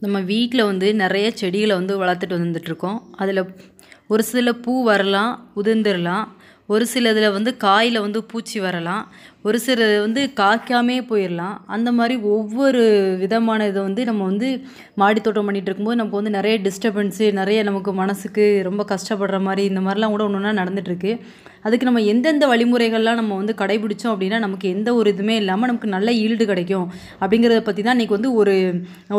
நம்ம வீட்டில் வந்து நிறைய செடிகளை வந்து வளர்த்துட்டு வந்துட்டுருக்கோம். அதில் ஒரு சில பூ வரலாம் உதிர்ந்துடலாம் ஒரு சிலதில் வந்து காயில் வந்து பூச்சி வரலாம் ஒரு சில வந்து காய்க்காமே போயிடலாம் அந்த மாதிரி ஒவ்வொரு விதமான இதை வந்து நம்ம வந்து மாடி தோட்டம் பண்ணிகிட்டு இருக்கும்போது நமக்கு வந்து நிறைய டிஸ்டர்பன்ஸு நிறைய நமக்கு மனசுக்கு ரொம்ப கஷ்டப்படுற மாதிரி இந்த மாதிரிலாம் கூட ஒன்று ஒன்றா நடந்துகிட்ருக்கு அதுக்கு நம்ம எந்தெந்த வழிமுறைகள்லாம் நம்ம வந்து கடைபிடிச்சோம் அப்படின்னா நமக்கு எந்த ஒரு இதுவுமே இல்லாமல் நமக்கு நல்ல ஈல்டு கிடைக்கும். அப்படிங்கிறத பற்றி தான் இன்றைக்கி வந்து ஒரு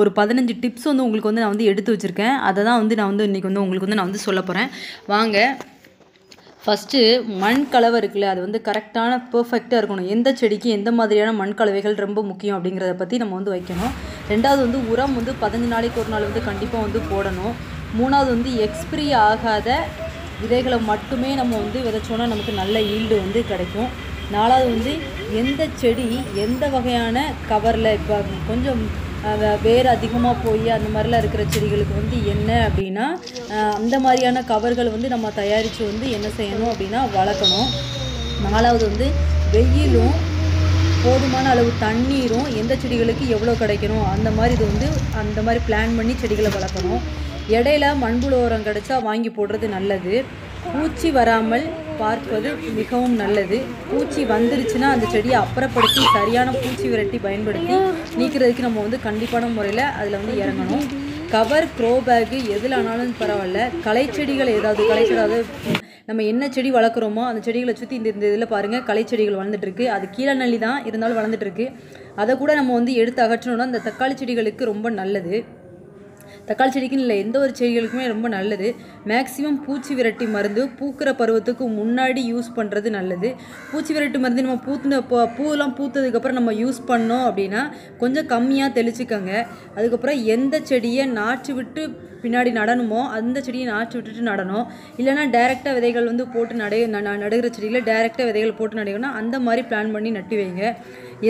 ஒரு பதினஞ்சு டிப்ஸ் வந்து உங்களுக்கு வந்து நான் வந்து எடுத்து வச்சுருக்கேன். அதை தான் வந்து நான் வந்து இன்றைக்கி வந்து உங்களுக்கு வந்து நான் வந்து சொல்ல போகிறேன் வாங்க. ஃபஸ்ட்டு மண் கலவை இருக்குல்ல அது வந்து கரெக்டான பர்ஃபெக்டாக இருக்கணும். எந்த செடிக்கு எந்த மாதிரியான மண் கலவைகள் ரொம்ப முக்கியம் அப்படிங்கிறத பற்றி நம்ம வந்து வைக்கணும். ரெண்டாவது வந்து உரம் வந்து பதினஞ்சு நாளைக்கு ஒரு நாள் வந்து கண்டிப்பாக வந்து போடணும். மூணாவது வந்து எக்ஸ்பிரி ஆகாத விதைகளை மட்டுமே நம்ம வந்து விதைச்சோன்னா நமக்கு நல்ல ஈல்டு வந்து கிடைக்கும். நாலாவது வந்து எந்த செடி எந்த வகையான கவரில் இப்போ கொஞ்சம் வேர் அதிகமாக போய் அந்த மாதிரிலாம் இருக்கிற செடிகளுக்கு வந்து என்ன அப்படின்னா அந்த மாதிரியான கவர்கள் வந்து நம்ம தயாரித்து வந்து என்ன செய்யணும் அப்படின்னா வளர்க்கணும். நாலாவது வந்து வெயிலும் போதுமான அளவு தண்ணீரும் எந்த செடிகளுக்கு எவ்வளோ கிடைக்கணும் அந்த மாதிரி இது வந்து அந்த மாதிரி பிளான் பண்ணி செடிகளை வளர்க்கணும். இடையில மண்புழு உரம் கிடச்சா வாங்கி போடுறது நல்லது. பூச்சி வராமல் பார்ப்பது மிகவும் நல்லது. பூச்சி வந்துருச்சுன்னா அந்த செடியை அப்புறப்படுத்தி சரியான பூச்சி விரட்டி பயன்படுத்தி நீக்கிறதுக்கு நம்ம வந்து கண்டிப்பான முறையில் அதில் வந்து இறங்கணும். கவர் க்ரோ பேக்கு எதில் ஆனாலும் பரவாயில்ல. களைச்செடிகள் ஏதாவது களைச்செடி அதாவது நம்ம என்ன செடி வளர்க்குறோமோ அந்த செடிகளை சுற்றி இந்த இந்த இதில் பாருங்கள் கலைச்செடிகள் வளர்ந்துட்டுருக்கு. அது கீழே நல்லி தான் இருந்தாலும் வளர்ந்துட்டுருக்கு. அதை கூட நம்ம வந்து எடுத்து அகற்றணும்னா அந்த தக்காளி செடிகளுக்கு ரொம்ப நல்லது. தக்காளி செடிக்குன்னு இல்லை எந்த ஒரு செடிகளுக்குமே ரொம்ப நல்லது. மேக்ஸிமம் பூச்சி விரட்டி மருந்து பூக்கிற பருவத்துக்கு முன்னாடி யூஸ் பண்ணுறது நல்லது. பூச்சி விரட்டி மருந்து நம்ம பூத்துன பூ பூவெல்லாம் பூத்ததுக்கப்புறம் நம்ம யூஸ் பண்ணோம் அப்படின்னா கொஞ்சம் கம்மியாக தெளிச்சுக்கோங்க. அதுக்கப்புறம் எந்த செடியை நாற்று விட்டு பின்னாடி நடணுமோ அந்த செடியை நாற்று விட்டுட்டு நடணும். இல்லைனா டேரெக்டாக விதைகள் வந்து போட்டு நடை நடுகிற செடியில் டேரெக்டாக விதைகள் போட்டு நடையணும்னா அந்த மாதிரி பிளான் பண்ணி நட்டு வைங்க.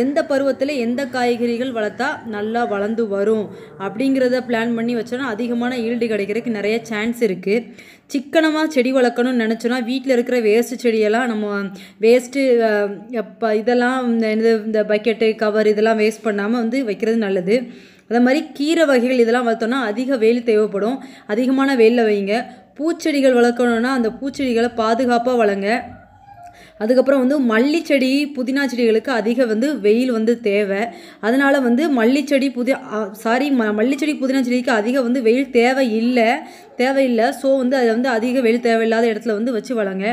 எந்த பருவத்தில் எந்த காய்கறிகள் வளர்த்தா நல்லா வளர்ந்து வரும் அப்படிங்கிறத பிளான் பண்ணி வச்சோன்னா அதிகமான ஈல்டு கிடைக்கிறதுக்கு நிறைய சான்ஸ் இருக்குது சிக்கனமாக செடி வளர்க்கணும்னு நினச்சோன்னா வீட்டில் இருக்கிற வேஸ்ட்டு செடியெல்லாம் நம்ம வேஸ்ட்டு இப்போ இதெல்லாம் இந்த இந்த பக்கெட்டு கவர் இதெல்லாம் வேஸ்ட் பண்ணாமல் வந்து வைக்கிறது நல்லது. அதே மாதிரி கீரை வகைகள் இதெல்லாம் வளர்த்தோன்னா அதிக வெயில் தேவைப்படும். அதிகமான வெயிலில் வைங்க. பூச்செடிகள் வளர்க்கணுன்னா அந்த பூச்செடிகளை பாதுகாப்பாக வளங்க. அதுக்கப்புறம் வந்து மல்லி செடி புதினா செடிகளுக்கு அதிக வந்து வெயில் வந்து தேவை. அதனால் வந்து மல்லி செடி புதி சாரி ம மல்லி செடி புதினா செடிக்கு அதிக வந்து வெயில் தேவை இல்லை தேவையில்லை. ஸோ வந்து அதை வந்து அதிக வெளி தேவையில்லாத இடத்துல வந்து வச்சு வளங்க.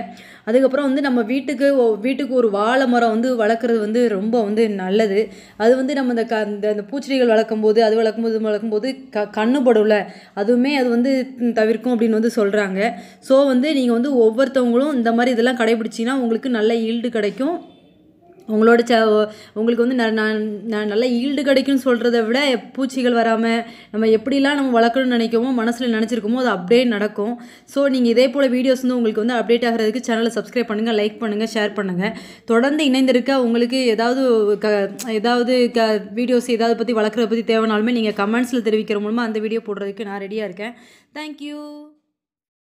அதுக்கப்புறம் வந்து நம்ம வீட்டுக்கு வீட்டுக்கு ஒரு வாழை மரம் வந்து வளர்க்குறது வந்து ரொம்ப வந்து நல்லது. அது வந்து நம்ம இந்த க இந்த அந்த பூச்செடிகள் வளர்க்கும் போது அது வளர்க்கும் போது வளர்க்கும் போது க கண்ணுபடும்ல அதுவுமே அது வந்து தவிர்க்கும் அப்படின்னு வந்து சொல்கிறாங்க ஸோ வந்து நீங்கள் வந்து ஒவ்வொருத்தவங்களும் இந்த மாதிரி இதெல்லாம் கடைபிடிச்சிங்கன்னா உங்களுக்கு நல்ல ஈல்டு கிடைக்கும். உங்களோட ச உங்களுக்கு வந்து நான் நான் நல்ல ஈல்டு கிடைக்கும்னு சொல்கிறத விட பூச்சிகள் வராமல் நம்ம எப்படிலாம் நம்ம வளர்க்கணும்னு நினைக்கோமோ மனசில் நினச்சிருக்கோமோ அது அப்படியே நடக்கும். ஸோ நீங்கள் இதே போல் வீடியோஸ் வந்து உங்களுக்கு வந்து அப்டேட் ஆகிறதுக்கு சேனலை சப்ஸ்கிரைப் பண்ணுங்கள் லைக் பண்ணுங்கள் ஷேர் பண்ணுங்கள் தொடர்ந்து இணைந்திருக்க உங்களுக்கு ஏதாவது க ஏதாவது க வீடியோஸ் ஏதாவது பற்றி வளர்க்குறத பற்றி தேவைனாலுமே நீங்கள் கமெண்ட்ஸில் தெரிவிக்கிற மூலமாக அந்த வீடியோ போடுறதுக்கு நான் ரெடியாக இருக்கேன். தேங்க்யூ